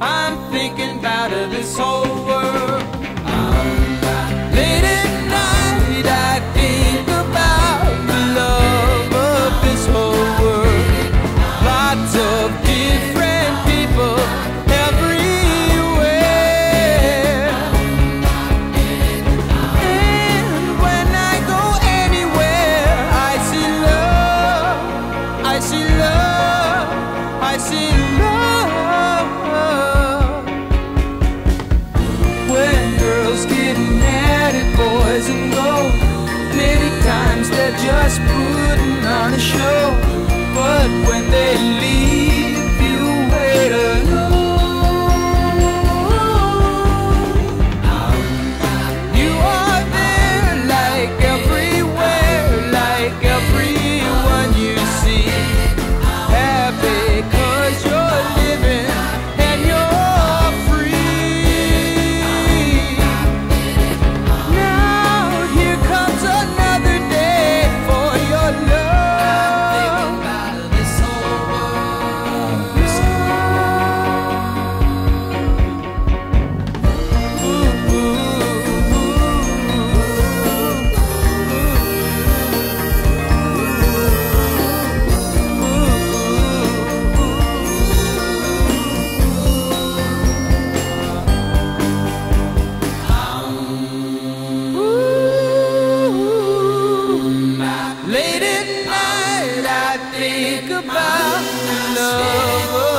I'm thinking about this whole world. Late at night, I think about the love of this whole world. Lots of different people everywhere. And when I go anywhere, I see love. I see love. I see. just putting on a show. But when they leave, think about love.